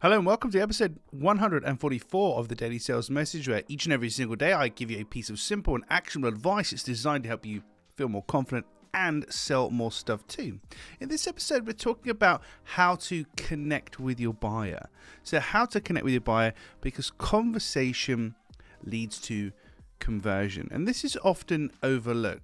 Hello and welcome to episode 144 of the Daily Sales Message, where each and every single day I give you a piece of simple and actionable advice. It's designed to help you feel more confident and sell more stuff too. In this episode, we're talking about how to connect with your buyer. So, how to connect with your buyer because conversation leads to conversion, and this is often overlooked.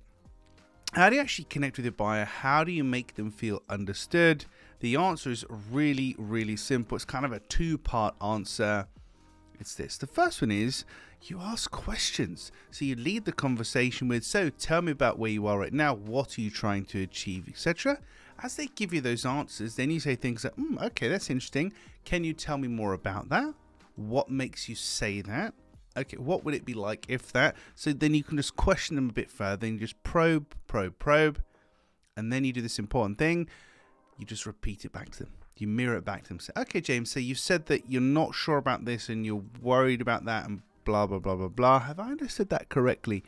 How do you actually connect with your buyer? How do you make them feel understood? The answer is really, really simple. It's kind of a two part answer. It's this. The first one is you ask questions. So you lead the conversation with, So tell me about where you are right now. What are you trying to achieve, etc. As they give you those answers, then you say things like, mm, Okay, that's interesting. Can you tell me more about that? What makes you say that? Okay, what would it be like if that? So then you can just question them a bit further and just probe, probe, probe. And then you do this important thing. You just repeat it back to them. You mirror it back to them. Say, okay, James, so you've said that you're not sure about this and you're worried about that and blah, blah, blah, blah, blah. Have I understood that correctly?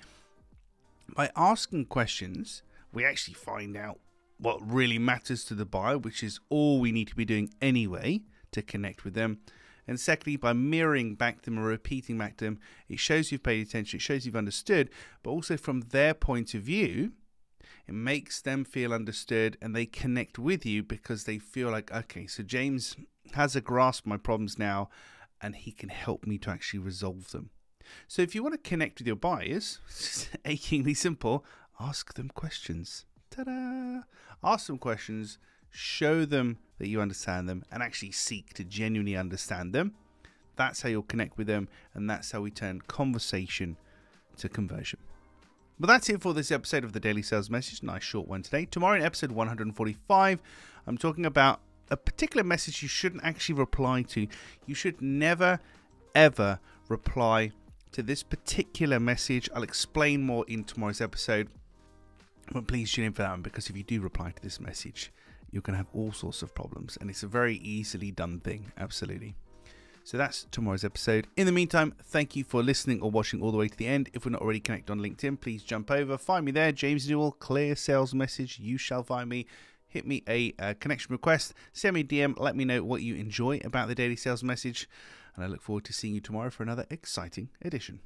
By asking questions, we actually find out what really matters to the buyer, which is all we need to be doing anyway to connect with them. And secondly, by mirroring back to them or repeating back to them, it shows you've paid attention, it shows you've understood, but also from their point of view, it makes them feel understood and they connect with you because they feel like, okay, so James has a grasp of my problems now and he can help me to actually resolve them. So if you want to connect with your buyers, achingly simple, ask them questions. Ta-da! Ask them questions show them that you understand them, and actually seek to genuinely understand them. That's how you'll connect with them, and that's how we turn conversation to conversion. But that's it for this episode of the Daily Sales Message. Nice short one today. Tomorrow in episode 145, I'm talking about a particular message you shouldn't actually reply to. You should never, ever reply to this particular message. I'll explain more in tomorrow's episode. But please tune in for that one because if you do reply to this message, you're going to have all sorts of problems. And it's a very easily done thing, absolutely. So that's tomorrow's episode. In the meantime, thank you for listening or watching all the way to the end. If we're not already connected on LinkedIn, please jump over, find me there, James Newell, clear sales message. You shall find me. Hit me a, a connection request, send me a DM, let me know what you enjoy about the daily sales message, and I look forward to seeing you tomorrow for another exciting edition.